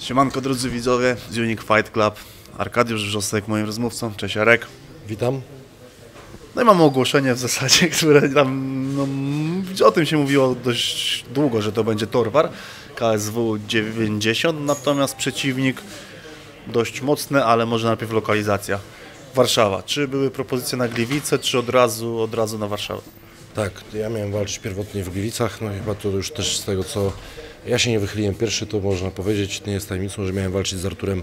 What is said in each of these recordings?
Siemanko drodzy widzowie z Unique Fight Club. Arkadiusz Wrzosek moim rozmówcą. Cześć Arek. Witam. No i mamy ogłoszenie w zasadzie, które tam, no, o tym się mówiło dość długo, że to będzie Torwar KSW 90, natomiast przeciwnik dość mocny, ale może najpierw lokalizacja. Warszawa. Czy były propozycje na Gliwice, czy od razu, od razu na Warszawę? Tak, ja miałem walczyć pierwotnie w Gliwicach, no chyba to już też z tego co ja się nie wychyliłem pierwszy, to można powiedzieć, nie jest tajemnicą, że miałem walczyć z Arturem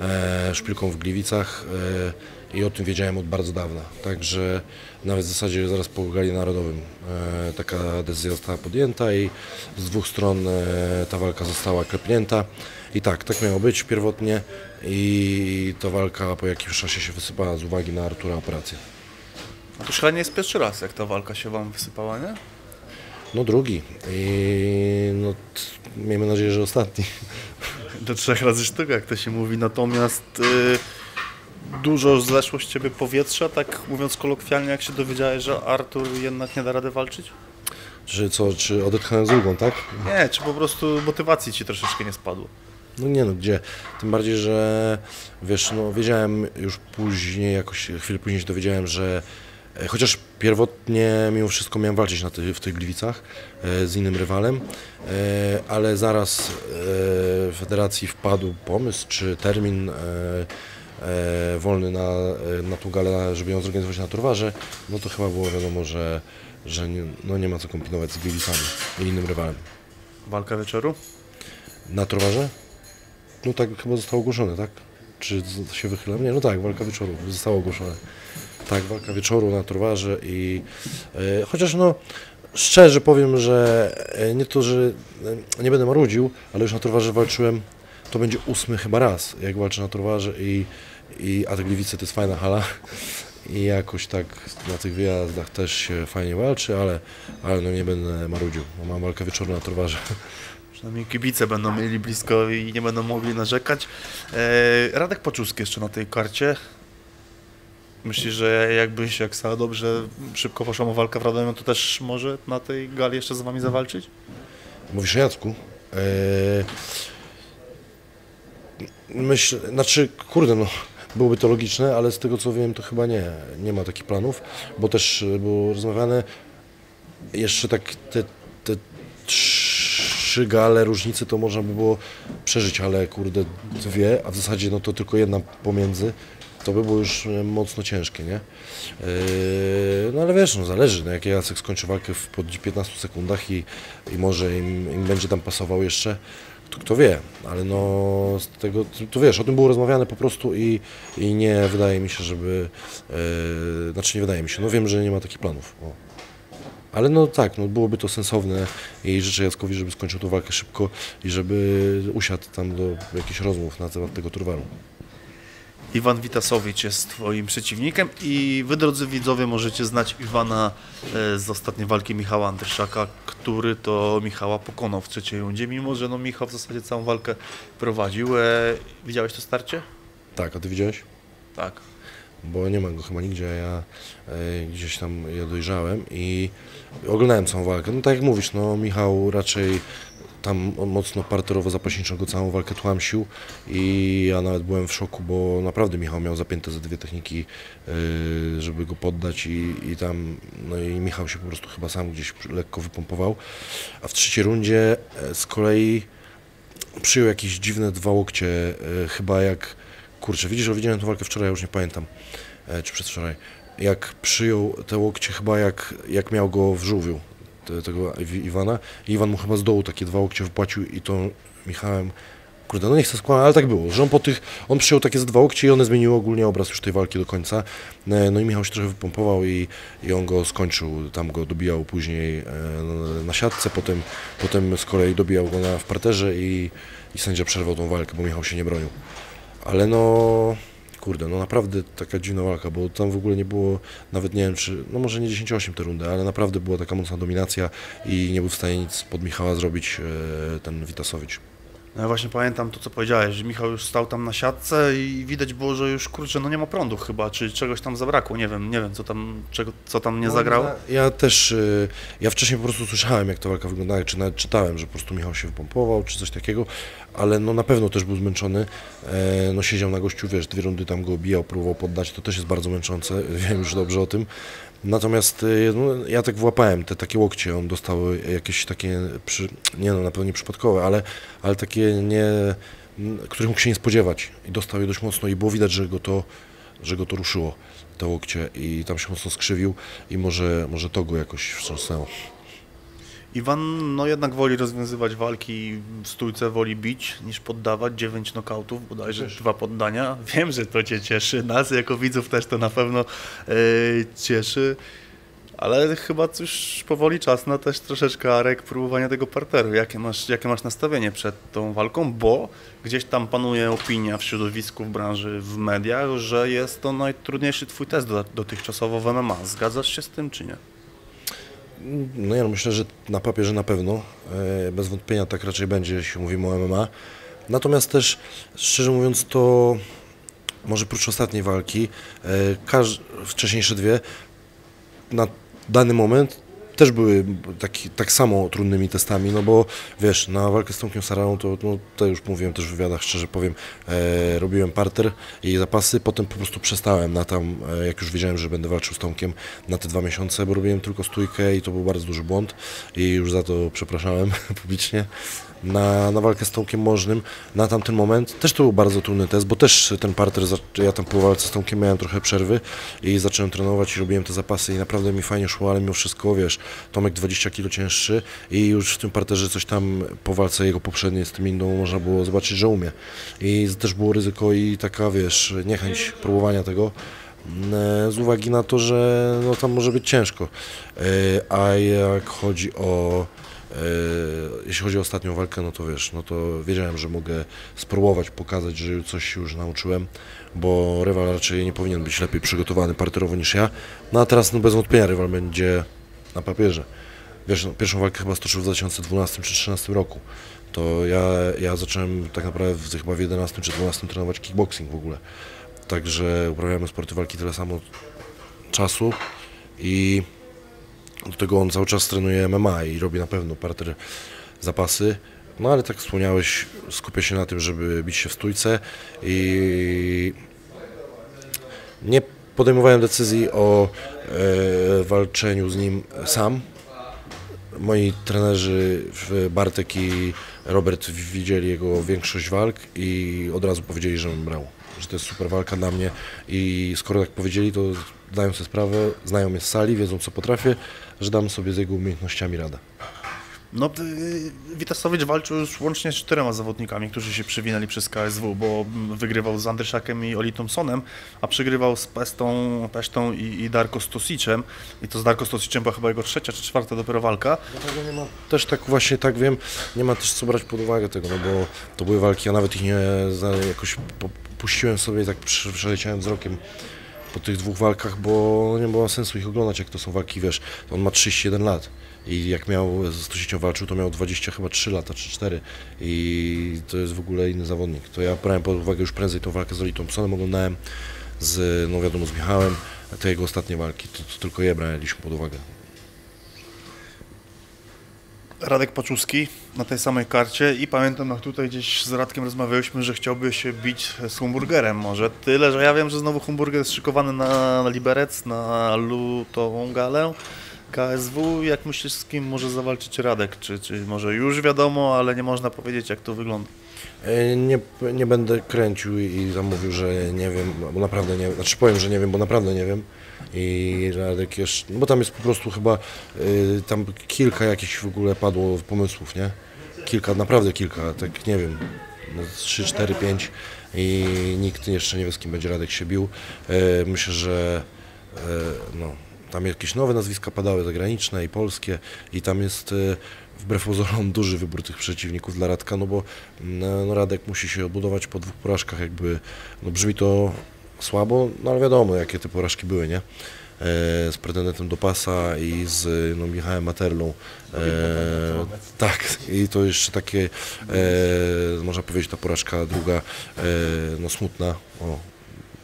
e, Szpilką w Gliwicach e, i o tym wiedziałem od bardzo dawna. Także nawet w zasadzie zaraz po gali narodowym e, taka decyzja została podjęta i z dwóch stron ta walka została klepnięta. I tak, tak miało być pierwotnie i ta walka po jakimś czasie się wysypała z uwagi na Artura operację. To chyba nie jest pierwszy raz, jak ta walka się Wam wysypała, nie? No drugi i no, miejmy nadzieję, że ostatni. Do trzech razy sztuka, jak to się mówi. Natomiast y, dużo zeszło z Ciebie powietrza, tak mówiąc kolokwialnie, jak się dowiedziałeś, że Artur jednak nie da rady walczyć? Czy co, czy odetchnąłem z ulgą, tak? Nie, czy po prostu motywacji Ci troszeczkę nie spadło? No nie no, gdzie? Tym bardziej, że wiesz, no wiedziałem już później, jakoś chwilę później się dowiedziałem, że chociaż pierwotnie mimo wszystko miałem walczyć na ty, w tych Gliwicach e, z innym rywalem, e, ale zaraz e, w federacji wpadł pomysł czy termin e, e, wolny na, e, na tą galę, żeby ją zorganizować na Turwarze, no to chyba było wiadomo, że, że nie, no nie ma co kombinować z Gliwicami i innym rywalem. Walka wieczoru? Na Torwarze? No tak chyba zostało ogłoszone, tak? Czy się wychylam? Nie, no tak, walka wieczoru zostało ogłoszone. Tak, walka wieczoru na Torwarze i e, chociaż no szczerze powiem, że nie to, że nie będę marudził, ale już na Torwarze walczyłem, to będzie ósmy chyba raz, jak walczę na Torwarze i, i a te Gliwice to jest fajna hala i jakoś tak na tych wyjazdach też się fajnie walczy, ale, ale no nie będę marudził, bo mam walkę wieczoru na Torwarze. Przynajmniej kibice będą mieli blisko i nie będą mogli narzekać. E, Radek Poczuski jeszcze na tej karcie. Myślisz, że jakbyś, jak stała dobrze, szybko poszła mu walka w Radomiu, to też może na tej gali jeszcze z Wami zawalczyć? Mówisz o Jacku? Eee, myślę, znaczy, kurde, no, byłoby to logiczne, ale z tego co wiem, to chyba nie, nie ma takich planów, bo też e, było rozmawiane jeszcze tak te, te trzy gale różnicy to można by było przeżyć, ale kurde, dwie, a w zasadzie no to tylko jedna pomiędzy, to by było już e, mocno ciężkie, nie? Eee, no ale wiesz, no zależy, no, jak Jacek skończy walkę w, po 15 sekundach i, i może im, im będzie tam pasował jeszcze, to kto wie, ale no z tego, to, wiesz, o tym było rozmawiane po prostu i, i nie wydaje mi się, żeby, e, znaczy nie wydaje mi się, no wiem, że nie ma takich planów. O. Ale no tak, no byłoby to sensowne i życzę Jackowi, żeby skończył tą walkę szybko i żeby usiadł tam do jakichś rozmów na temat tego turwaru. Iwan Witasowicz jest Twoim przeciwnikiem i Wy, drodzy widzowie, możecie znać Iwana e, z ostatniej walki Michała Andryszaka, który to Michała pokonał w trzeciej rundzie, mimo że no Michał w zasadzie całą walkę prowadził. E, widziałeś to starcie? Tak, a ty widziałeś? Tak. bo nie ma go chyba nigdzie, ja e, gdzieś tam je dojrzałem i oglądałem całą walkę. No tak jak mówisz, no Michał raczej tam mocno parterowo zapaśniczo go całą walkę tłamsił i ja nawet byłem w szoku, bo naprawdę Michał miał zapięte ze dwie techniki, e, żeby go poddać i, i tam, no i Michał się po prostu chyba sam gdzieś lekko wypompował, a w trzeciej rundzie e, z kolei przyjął jakieś dziwne dwa łokcie, e, chyba jak, kurczę, widzisz, że widziałem tę walkę wczoraj, już nie pamiętam, e, czy przedwczoraj, jak przyjął te łokcie chyba jak, jak miał go w żółwiu, te, tego Iw- Iwana, i Iwan mu chyba z dołu takie dwa łokcie wypłacił i to Michałem, kurde, no nie chcę skłamać, ale tak było, że on po tych, on przyjął takie z dwa łokcie i one zmieniły ogólnie obraz już tej walki do końca, E, no i Michał się trochę wypompował i, i on go skończył, tam go dobijał później e, na siatce, potem, potem z kolei dobijał go na, w parterze i, i sędzia przerwał tą walkę, bo Michał się nie bronił. Ale no, kurde, no naprawdę taka dziwna walka, bo tam w ogóle nie było, nawet nie wiem czy, no może nie 10-8 te rundy, ale naprawdę była taka mocna dominacja i nie był w stanie nic pod Michała zrobić e, ten Witasowicz. No ja właśnie pamiętam to, co powiedziałeś, że Michał już stał tam na siatce i widać było, że już kurczę, no nie ma prądu chyba, czy czegoś tam zabrakło, nie wiem, nie wiem, co tam, czego, co tam nie zagrało. Ja, ja też, y, ja wcześniej po prostu słyszałem, jak ta walka wyglądała, czy nawet czytałem, że po prostu Michał się wypompował, czy coś takiego, ale no na pewno też był zmęczony. E, no siedział na gościu, wiesz, dwie rundy tam go obijał, próbował poddać, to też jest bardzo męczące, wiem już dobrze o tym. Natomiast e, no, ja tak włapałem te takie łokcie, on dostał jakieś takie, przy, nie no, na pewno nie przypadkowe, ale, ale takie nie, których mógł się nie spodziewać i dostał je dość mocno i było widać, że go to, że go to ruszyło, te łokcie i tam się mocno skrzywił i może, może to go jakoś wstrząsnęło. Iwan no jednak woli rozwiązywać walki w stójce, woli bić niż poddawać. Dziewięć nokautów, bodajże dwa poddania. Wiem, że to Cię cieszy, nas jako widzów też to na pewno e, cieszy. Ale chyba już powoli czas na też troszeczkę Arek próbowania tego parteru. Jakie masz, jakie masz nastawienie przed tą walką? Bo gdzieś tam panuje opinia w środowisku, w branży, w mediach, że jest to najtrudniejszy twój test dotychczasowo w MMA. Zgadzasz się z tym czy nie? No ja myślę, że na papierze na pewno. E, bez wątpienia tak raczej będzie, jeśli mówimy o MMA. Natomiast też, szczerze mówiąc, to może prócz ostatniej walki, e, wcześniejsze dwie, na dany moment też były taki, tak samo trudnymi testami, no bo wiesz, na walkę z Tomkiem Saraną to, no, to już mówiłem też w wywiadach, szczerze powiem, e, robiłem parter i zapasy, potem po prostu przestałem na tam, e, jak już wiedziałem, że będę walczył z Tomkiem na te dwa miesiące, bo robiłem tylko stójkę i to był bardzo duży błąd i już za to przepraszałem publicznie na, na walkę z Tomkiem Możnym na tamten moment. Też to był bardzo trudny test, bo też ten parter, ja tam po walce z Tomkiem miałem trochę przerwy i zacząłem trenować i robiłem te zapasy i naprawdę mi fajnie szło, ale mimo wszystko, wiesz, Tomek 20 kg cięższy i już w tym parterze coś tam po walce jego poprzedniej z tym Indą można było zobaczyć, że umie. I też było ryzyko i taka, wiesz, niechęć próbowania tego mm, z uwagi na to, że no, tam może być ciężko. E, a jak chodzi o E, jeśli chodzi o ostatnią walkę, no to wiesz, no to wiedziałem, że mogę spróbować pokazać, że coś się już nauczyłem, bo rywal raczej nie powinien być lepiej przygotowany parterowo niż ja. No a teraz no bez wątpienia rywal będzie na papierze. Wiesz, no, pierwszą walkę chyba stoczył w 2012 czy 2013 roku. To ja, ja zacząłem tak naprawdę w, chyba w 11 czy 12 trenować kickboxing w ogóle. Także uprawiamy sporty walki tyle samo czasu i do tego on cały czas trenuje MMA i robi na pewno parter zapasy. No ale tak wspomniałeś, skupię się na tym, żeby bić się w stójce i nie podejmowałem decyzji o e, walczeniu z nim sam. Moi trenerzy Bartek i Robert widzieli jego większość walk i od razu powiedzieli, że bym brał, że to jest super walka dla mnie i skoro tak powiedzieli, to zdają sobie sprawę, znają mnie z sali, wiedzą co potrafię, że dam sobie z jego umiejętnościami radę. No, y, Witasowicz walczył już łącznie z czterema zawodnikami, którzy się przywinęli przez KSW, bo wygrywał z Andryszakiem i Oli Thompsonem, a przegrywał z Pestą, Pestą i, i Darko Stosicem. I to z Darko Stosicem była chyba jego trzecia czy czwarta dopiero walka. Dlatego nie ma, też tak właśnie tak wiem, nie ma też co brać pod uwagę tego, no bo to były walki, ja nawet ich nie jakoś puściłem sobie, tak przeleciałem wzrokiem po tych dwóch walkach, bo nie było sensu ich oglądać, jak to są walki, wiesz, on ma 31 lat i jak miał z Stosicią walczył, to miał 20 chyba 3 lata czy 4 i to jest w ogóle inny zawodnik. To ja brałem pod uwagę już prędzej tą walkę z Oli Thompsonem, oglądałem z, no wiadomo, z Michałem, te jego ostatnie walki, to, to tylko je braliśmy pod uwagę. Radek Paczuski na tej samej karcie i pamiętam, jak tutaj gdzieś z Radkiem rozmawialiśmy, że chciałby się bić z Humburgerem może. Tyle, że ja wiem, że znowu Humburger jest szykowany na, Liberec, na lutową galę. KSW, jak myślisz, z kim może zawalczyć Radek? Czy, czy może już wiadomo, ale nie można powiedzieć, jak to wygląda? E, nie, nie będę kręcił i zamówił, że nie wiem, bo naprawdę nie wiem. Znaczy powiem, że nie wiem, bo naprawdę nie wiem i Radek jeszcze, no bo tam jest po prostu chyba, y, tam kilka jakichś w ogóle padło pomysłów, nie? Kilka, naprawdę kilka, tak nie wiem, no 3, 4, 5 i nikt jeszcze nie wie z kim będzie Radek się bił. Y, myślę, że y, no, tam jakieś nowe nazwiska padały, zagraniczne i polskie i tam jest y, wbrew pozorom duży wybór tych przeciwników dla Radka, no bo no, no Radek musi się odbudować po dwóch porażkach, jakby, no brzmi to słabo, no ale wiadomo jakie te porażki były, nie? E, z pretendentem do pasa i z no, Michałem Materlą. E, tak, i to jeszcze takie, e, można powiedzieć, ta porażka druga, e, no smutna. O,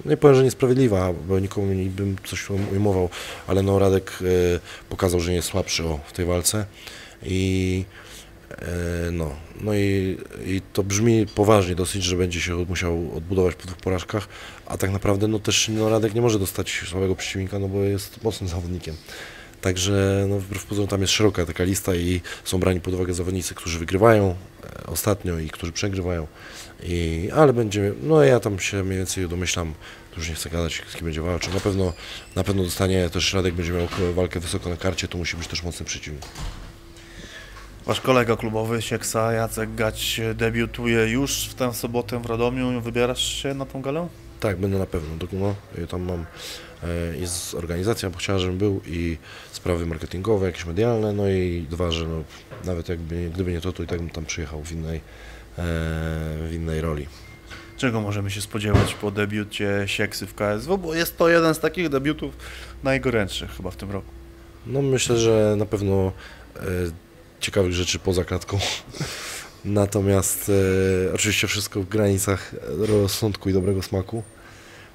nie powiem, że niesprawiedliwa, bo nikomu nie bym coś ujmował, ale no Radek e, pokazał, że nie jest słabszy o, w tej walce i No, no i, i to brzmi poważnie dosyć, że będzie się musiał odbudować po dwóch porażkach, a tak naprawdę no też no, Radek nie może dostać słabego przeciwnika, no bo jest mocnym zawodnikiem. Także no, wbrew pozorom tam jest szeroka taka lista i są brani pod uwagę zawodnicy, którzy wygrywają e, ostatnio i którzy przegrywają. I, ale będzie, no ja tam się mniej więcej domyślam, tu już nie chcę gadać, z kim będzie walczył. Na pewno, na pewno dostanie też Radek będzie miał walkę wysoko na karcie, to musi być też mocny przeciwnik. Wasz kolega klubowy Sieksa, Jacek Gać, debiutuje już w tę sobotę w Radomiu. Wybierasz się na tą galę? Tak, będę na pewno. No, ja tam mam jest organizacja, bo chciała, żebym był i sprawy marketingowe, jakieś medialne, no i dwa, że no, nawet jakby, gdyby nie to, to i tak bym tam przyjechał w innej, e, w innej roli. Czego możemy się spodziewać po debiucie Sieksy w KSW? Bo jest to jeden z takich debiutów najgorętszych chyba w tym roku. No myślę, że na pewno e, ciekawych rzeczy poza klatką. Natomiast e, oczywiście wszystko w granicach rozsądku i dobrego smaku.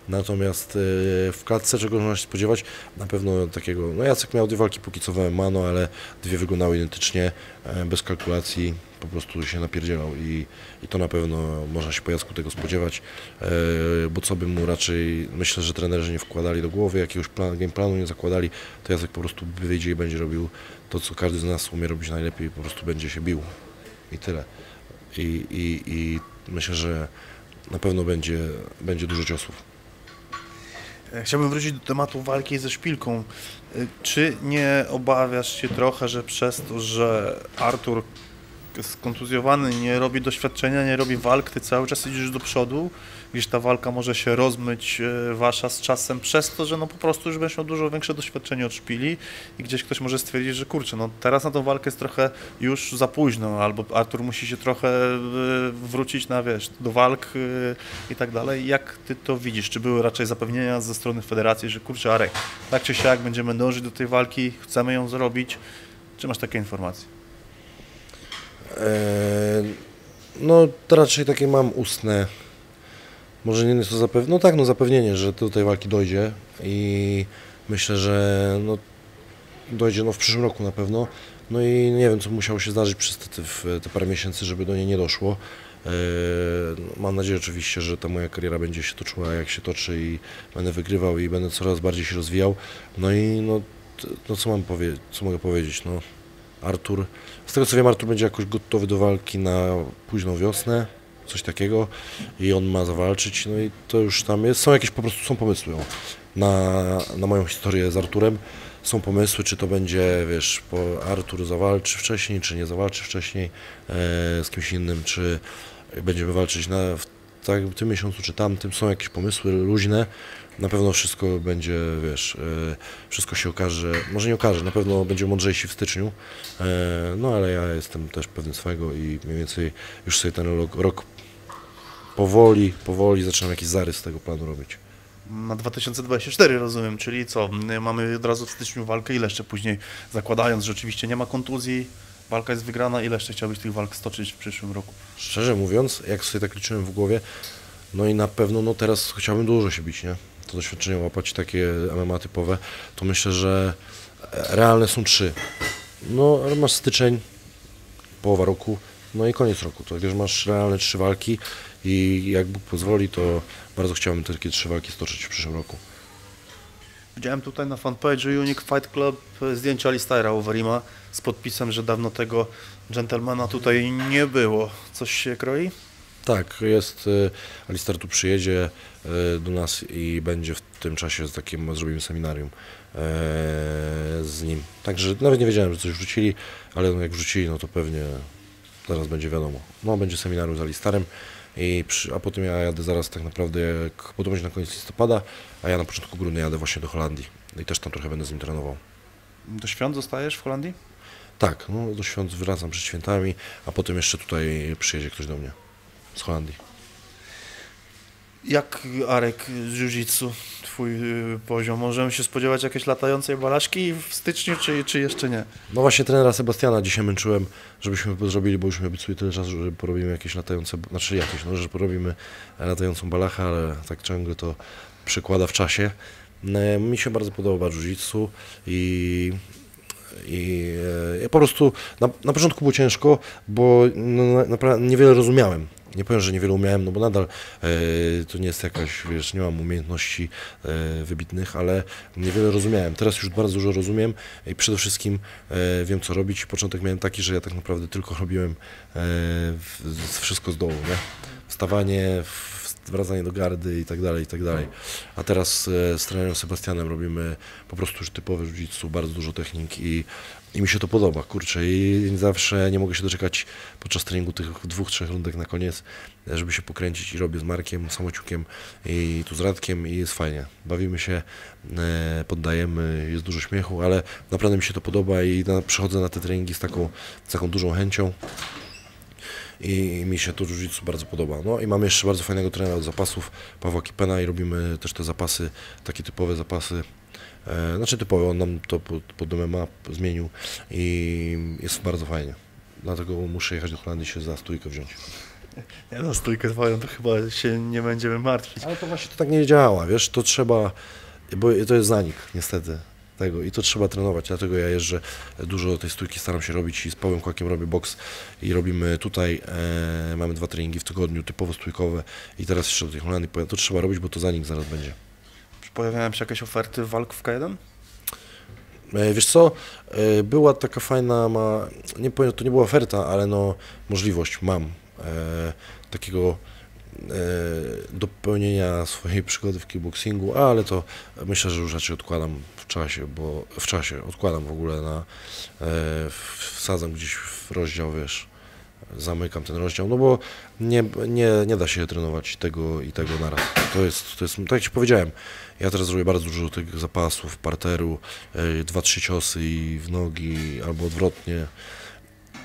Natomiast e, w klatce czego można się spodziewać? Na pewno takiego, no Jacek miał dwie walki póki co w MMA, no ale dwie wyglądały identycznie, e, bez kalkulacji, po prostu się napierdzielał i, i to na pewno można się po Jacku tego spodziewać, e, bo co by mu raczej, myślę, że trenerzy nie wkładali do głowy, jakiegoś plan, game planu nie zakładali, to Jacek po prostu wyjdzie i będzie robił to, co każdy z nas umie robić najlepiej, po prostu będzie się bił i tyle. I, i, i myślę, że na pewno będzie, będzie dużo ciosów. E, Chciałbym wrócić do tematu walki ze szpilką. E, Czy nie obawiasz się trochę, że przez to, że Artur skontuzjowany nie robi doświadczenia, nie robi walk, ty cały czas idziesz do przodu, gdzieś ta walka może się rozmyć e, wasza z czasem przez to, że no po prostu już będziesz miał dużo większe doświadczenie od szpili i gdzieś ktoś może stwierdzić, że kurczę, no teraz na tą walkę jest trochę już za późno, albo Artur musi się trochę e, wrócić na, wiesz, do walk e, i tak dalej. Jak ty to widzisz? Czy były raczej zapewnienia ze strony federacji, że kurczę, Arek, tak czy siak będziemy dążyć do tej walki, chcemy ją zrobić? Czy masz takie informacje? Eee, no to raczej takie mam ustne, może nie jest to zapewnienie, no tak, no zapewnienie, że do tej walki dojdzie i myślę, że no, dojdzie no, w przyszłym roku na pewno. No i nie wiem, co musiało się zdarzyć przez te, te, parę miesięcy, żeby do niej nie doszło. No, mam nadzieję oczywiście, że ta moja kariera będzie się toczyła jak się toczy i będę wygrywał i będę coraz bardziej się rozwijał. No i no, no co mam powiedzieć, co mogę powiedzieć, no Artur, z tego co wiem, Artur będzie jakoś gotowy do walki na późną wiosnę, coś takiego i on ma zawalczyć, no i to już tam jest, są jakieś po prostu, są pomysły na, na moją historię z Arturem, są pomysły, czy to będzie, wiesz, Artur zawalczy wcześniej, czy nie zawalczy wcześniej e, z kimś innym, czy będziemy walczyć na, w tak, tym miesiącu, czy tamtym, są jakieś pomysły luźne, na pewno wszystko będzie, wiesz, e, wszystko się okaże, może nie okaże, na pewno będzie mądrzejsi w styczniu, e, no ale ja jestem też pewny swego i mniej więcej już sobie ten rok, rok powoli, powoli zaczynam jakiś zarys tego planu robić. Na 2024 rozumiem, czyli co? Mamy od razu w styczniu walkę, ile jeszcze później, zakładając, że oczywiście nie ma kontuzji, walka jest wygrana, ile jeszcze chciałbyś tych walk stoczyć w przyszłym roku? Szczerze mówiąc, jak sobie tak liczyłem w głowie, no i na pewno no teraz chciałbym dużo się bić, nie? To doświadczenie łapać takie MMA typowe, to myślę, że realne są trzy. No, masz styczeń, połowa roku, no i koniec roku. To wiesz, masz realne trzy walki i jak Bóg pozwoli, to bardzo chciałbym takie trzy walki stoczyć w przyszłym roku. Widziałem tutaj na fanpage'u Unique Fight Club zdjęcia Alistaira Overima z podpisem, że dawno tego gentlemana tutaj nie było. Coś się kroi? Tak, jest, y, Alistair tu przyjedzie y, do nas i będzie w tym czasie z takim, zrobimy seminarium e, z nim. Także nawet nie wiedziałem, że coś wrzucili, ale no jak wrzucili, no to pewnie zaraz będzie wiadomo. No, będzie seminarium z Alistarem, i przy, a potem ja jadę zaraz tak naprawdę, jak, bo to będzie na koniec listopada, a ja na początku grudnia jadę właśnie do Holandii i też tam trochę będę z nim trenował. Do świąt zostajesz w Holandii? Tak, no do świąt wracam przed świętami, a potem jeszcze tutaj przyjedzie ktoś do mnie z Holandii. Jak Arek z jiu-jitsu, twój y, poziom? Możemy się spodziewać jakiejś latającej balaszki w styczniu, czy, czy jeszcze nie? No właśnie trenera Sebastiana dzisiaj męczyłem, żebyśmy to zrobili, bo już mi obiecuje tyle czasu, że porobimy jakieś latające, znaczy jakieś, no że porobimy latającą balachę, ale tak ciągle to przekłada w czasie. E, Mi się bardzo podoba jiu-jitsu i I e, ja po prostu na, na początku było ciężko, bo no, naprawdę niewiele rozumiałem. Nie powiem, że niewiele umiałem, no bo nadal e, to nie jest jakaś, wiesz, nie mam umiejętności e, wybitnych, ale niewiele rozumiałem. Teraz już bardzo dużo rozumiem i przede wszystkim e, wiem, co robić. Początek miałem taki, że ja tak naprawdę tylko robiłem wszystko z dołu, nie? Wstawanie, wracanie do gardy i tak dalej, i tak dalej. A teraz z trenerem Sebastianem robimy po prostu już typowe jiu bardzo dużo technik i, i mi się to podoba, kurczę, i zawsze nie mogę się doczekać podczas treningu tych dwóch, trzech rundek na koniec, żeby się pokręcić i robię z Markiem, Samociukiem i tu z Radkiem i jest fajnie. Bawimy się, e, poddajemy, jest dużo śmiechu, ale naprawdę mi się to podoba i na, przychodzę na te treningi z taką, z taką dużą chęcią i mi się to jiu bardzo podoba. No i mamy jeszcze bardzo fajnego trenera od zapasów, Pawła Kipena i robimy też te zapasy, takie typowe zapasy, znaczy typowe, on nam to pod, pod MMA zmienił i jest bardzo fajnie. Dlatego muszę jechać do Holandii się za stójkę wziąć. Ja na stójkę twoją to chyba się nie będziemy martwić. Ale to właśnie to tak nie działa, wiesz, to trzeba, bo to jest zanik niestety tego i to trzeba trenować, dlatego ja jeżdżę dużo tej stójki staram się robić i z Pawłem Kłakiem robię boks i robimy tutaj, e, mamy dwa treningi w tygodniu, typowo stójkowe i teraz jeszcze do tej Holandii powiem, to trzeba robić, bo to zanik zaraz będzie. Pojawiają się jakieś oferty walk w K1? E, wiesz co, e, była taka fajna, ma, nie powiem, to nie była oferta, ale no możliwość mam e, takiego E, do pełnienia swojej przygody w kickboxingu, ale to myślę, że już raczej odkładam w czasie, bo w czasie odkładam w ogóle na e, wsadzam gdzieś w rozdział, wiesz, zamykam ten rozdział, no bo nie, nie, nie da się trenować tego i tego naraz. To jest, to jest, tak jak Ci powiedziałem, ja teraz robię bardzo dużo tych zapasów, parteru, e, dwa, trzy ciosy i w nogi, albo odwrotnie,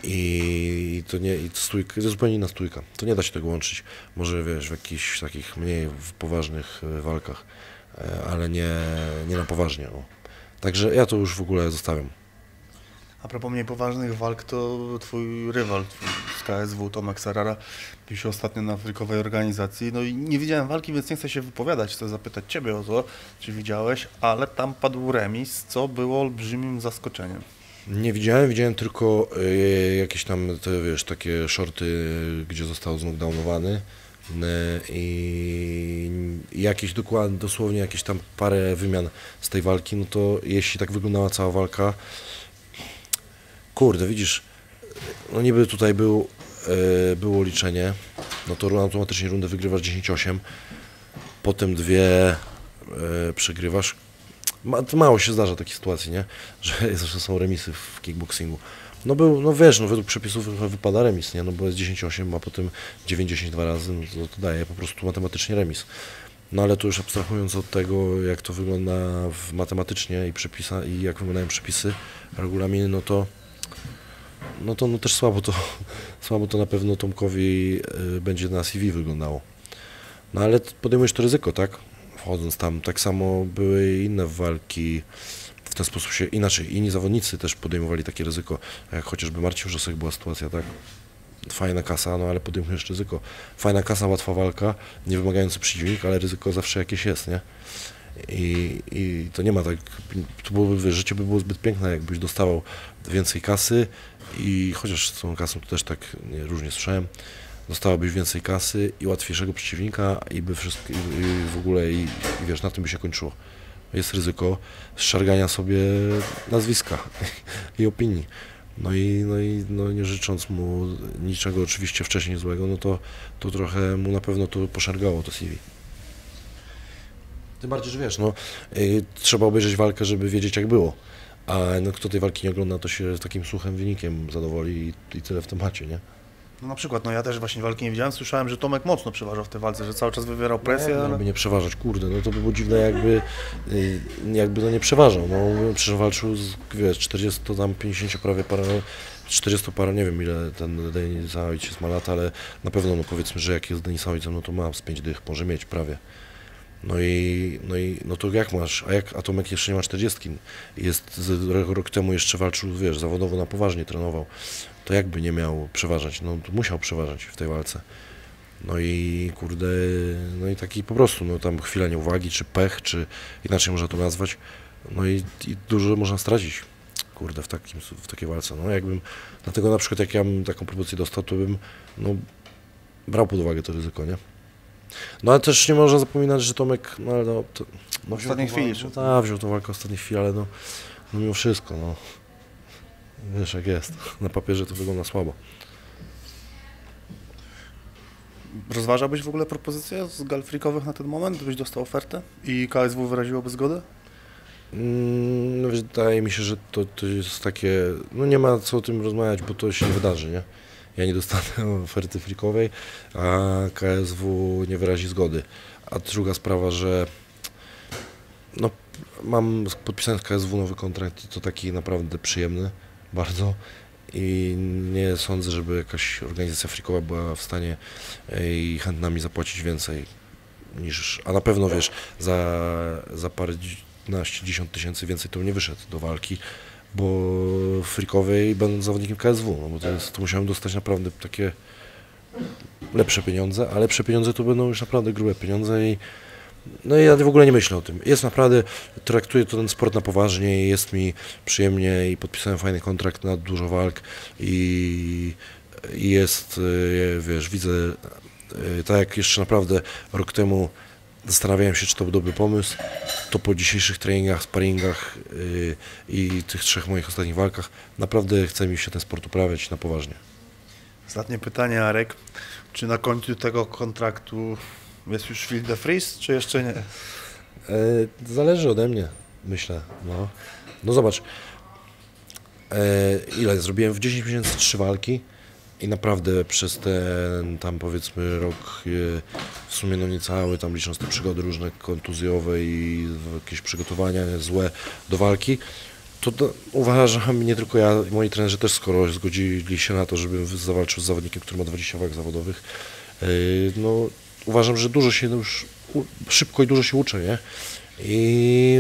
i to nie, i to, stójka, to zupełnie inna stójka. To nie da się tego łączyć. Może wiesz, w jakichś takich mniej poważnych e, walkach, e, ale nie, nie na poważnie. O. Także ja to już w ogóle zostawiam. A propos mniej poważnych walk, to twój rywal z KSW, Tomek Sarara, się ostatnio na frykowej organizacji. No i nie widziałem walki, więc nie chcę się wypowiadać, chcę zapytać ciebie o to, czy widziałeś, ale tam padł remis, co było olbrzymim zaskoczeniem. Nie widziałem, widziałem tylko y, jakieś tam, te, wiesz, takie shorty, gdzie został znockdownowany y, i jakieś dokładnie, dosłownie jakieś tam parę wymian z tej walki, no to jeśli tak wyglądała cała walka, kurde, widzisz, no niby tutaj był, y, było liczenie, no to automatycznie rundę wygrywasz 10-8, potem dwie przegrywasz, Ma, mało się zdarza takie sytuacje, nie? Że, że są remisy w kickboxingu. No był, no wiesz, no według przepisów wypada remis, nie? No bo jest 10-8, a potem 9-10 dwa razy, no to, to daje po prostu matematycznie remis. No ale to już abstrahując od tego, jak to wygląda w matematycznie i przepisa, i jak wyglądają przepisy, regulaminy, no to no to no też słabo to, słabo to na pewno Tomkowi y, będzie na CV wyglądało. No ale podejmujesz to ryzyko, tak? wchodząc tam. Tak samo były inne walki, w ten sposób się inaczej. Inni zawodnicy też podejmowali takie ryzyko, jak chociażby Marcin Wrzosek była sytuacja, tak? Fajna kasa, no ale podejmujesz ryzyko. Fajna kasa, łatwa walka, nie wymagający przeciwnik, ale ryzyko zawsze jakieś jest, nie? I, i to nie ma tak, to byłoby, życie by było zbyt piękne, jakbyś dostawał więcej kasy i chociaż z tą kasą to też tak nie, różnie słyszałem, dostałabyś więcej kasy i łatwiejszego przeciwnika i by wszystko, i, i w ogóle i, i, wiesz, na tym by się kończyło. Jest ryzyko szargania sobie nazwiska i opinii. No i, no i no nie życząc mu niczego oczywiście wcześniej złego, no to, to trochę mu na pewno to poszargało to CV. Tym bardziej, że wiesz, no, y, trzeba obejrzeć walkę, żeby wiedzieć jak było. A no, kto tej walki nie ogląda, to się takim suchym wynikiem zadowoli i, i tyle w temacie, nie? No na przykład, no ja też właśnie walki nie widziałem, słyszałem, że Tomek mocno przeważał w tej walce, że cały czas wywierał presję, no, ale... Jakby nie przeważać, kurde, no to by było dziwne jakby, y, jakby no nie przeważał, no przecież walczył z, wiesz, 40 tam 50 prawie parę, 40 parę, nie wiem ile ten Denis Ojciec ma lat, ale na pewno no powiedzmy, że jak jest Denis Ojcem, no to ma z 5 dych, może mieć prawie. No i, no i no to jak masz, a jak Atomek jeszcze nie ma 40, jest z, rok temu jeszcze walczył, wiesz, zawodowo na poważnie trenował, to jakby nie miał przeważać, no musiał przeważać w tej walce. No i kurde, no i taki po prostu, no tam chwila nieuwagi, czy pech, czy inaczej można to nazwać, no i, i dużo można stracić. kurde, w, takim, w takiej walce. No jakbym, dlatego na przykład jak ja bym taką propozycję dostał, to bym no, brał pod uwagę to ryzyko, nie? No ale też nie można zapominać, że Tomek, no ale no, to, no W ostatniej chwili. No, tak, wziął tą walkę w ostatniej chwili, ale no, no mimo wszystko, no. Wiesz jak jest. Na papierze to wygląda słabo. Rozważałbyś w ogóle propozycję z galfrikowych na ten moment, gdybyś dostał ofertę i KSW wyraziłoby zgodę? Mm, No, wydaje mi się, że to, to jest takie, no nie ma co o tym rozmawiać, bo to się nie wydarzy, nie? Ja nie dostanę oferty frikowej, a KSW nie wyrazi zgody. A druga sprawa, że no, mam podpisany z KSW nowy kontrakt to taki naprawdę przyjemny, bardzo. I nie sądzę, żeby jakaś organizacja frikowa była w stanie e, i chętna mi zapłacić więcej niż, a na pewno wiesz, za, za parę naście, dziesiąt tysięcy więcej to nie wyszedł do walki, bo frikowej będąc zawodnikiem KSW, no bo to, jest, to musiałem dostać naprawdę takie lepsze pieniądze, a lepsze pieniądze to będą już naprawdę grube pieniądze i no i ja w ogóle nie myślę o tym. Jest naprawdę, traktuję to ten sport na poważnie jest mi przyjemnie i podpisałem fajny kontrakt na dużo walk i, i jest, y, wiesz, widzę, y, tak jak jeszcze naprawdę rok temu zastanawiałem się, czy to był dobry pomysł, to po dzisiejszych treningach, sparingach y, i tych trzech moich ostatnich walkach naprawdę chce mi się ten sport uprawiać na poważnie. Ostatnie pytanie, Arek. Czy na końcu tego kontraktu jest już Phil de Vries, czy jeszcze nie? E, Zależy ode mnie, myślę. No, no zobacz, e, ile zrobiłem w 10 miesięcy trzy walki i naprawdę przez ten tam powiedzmy rok, e, w sumie no niecały, tam licząc te przygody różne kontuzjowe i jakieś przygotowania złe do walki, to uważam, nie tylko ja, moi trenerzy też skoro zgodzili się na to, żebym zawalczył z zawodnikiem, który ma 20 walk zawodowych, e, no uważam, że dużo się już szybko i dużo się uczę, nie? I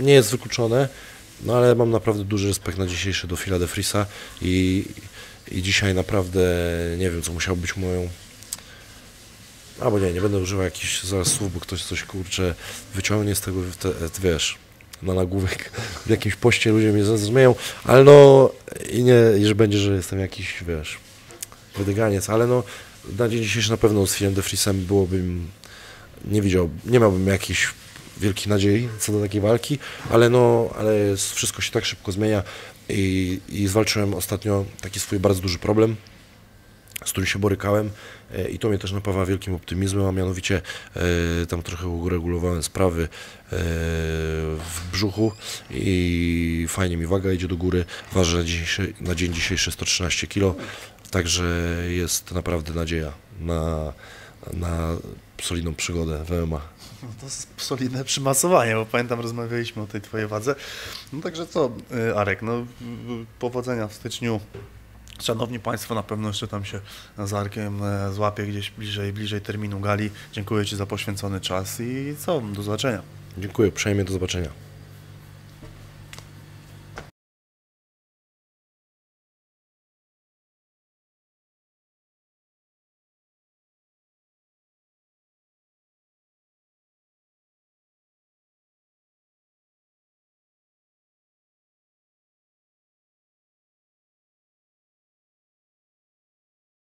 nie jest wykluczone, no ale mam naprawdę duży respekt na dzisiejszy do Phila de Frisa i, i dzisiaj naprawdę nie wiem, co musiało być moją albo nie, nie będę używał jakichś zaraz słów, bo ktoś coś kurczę wyciągnie z tego, te, wiesz, na nagłówek. W jakimś poście ludzie mnie zrozumieją, ale no i nie, i że będzie, że jestem jakiś, wiesz, wydyganiec, ale no na dzień dzisiejszy na pewno z Philem de Friesem byłbym, nie widział, nie miałbym jakiejś wielkiej nadziei co do takiej walki, ale no, ale wszystko się tak szybko zmienia i, i zwalczyłem ostatnio taki swój bardzo duży problem, z którym się borykałem e, i to mnie też napawa wielkim optymizmem, a mianowicie e, tam trochę uregulowałem sprawy e, w brzuchu i fajnie mi waga idzie do góry, ważę na, na dzień dzisiejszy 113 kg, także jest naprawdę nadzieja na, na solidną przygodę w MMA. No to solidne przymasowanie, bo pamiętam, rozmawialiśmy o tej twojej wadze. No także co, y, Arek, no powodzenia w styczniu. Szanowni Państwo, na pewno jeszcze tam się z Arkiem e, złapie gdzieś bliżej, bliżej terminu gali. Dziękuję Ci za poświęcony czas i co, do zobaczenia. Dziękuję, uprzejmie do zobaczenia.